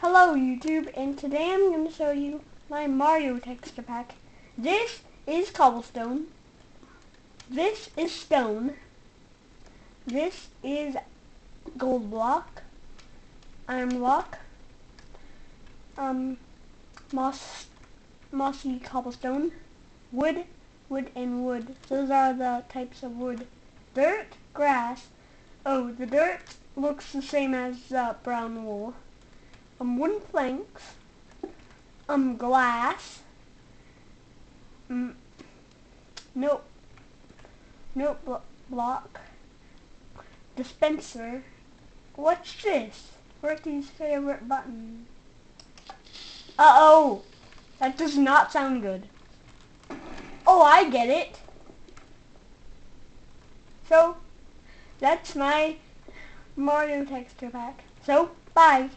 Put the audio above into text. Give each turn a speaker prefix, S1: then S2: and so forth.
S1: Hello YouTube, and today I'm going to show you my Mario texture pack. This is cobblestone. This is stone. This is gold block, iron block, um, moss, mossy cobblestone, wood, wood, and wood. Those are the types of wood. Dirt, grass. Oh, the dirt looks the same as brown wool um, wooden planks, um, glass, um, note, note blo block, dispenser. What's this? Ricky's favorite button. Uh-oh! That does not sound good. Oh, I get it. So, that's my Mario texture pack. So, bye.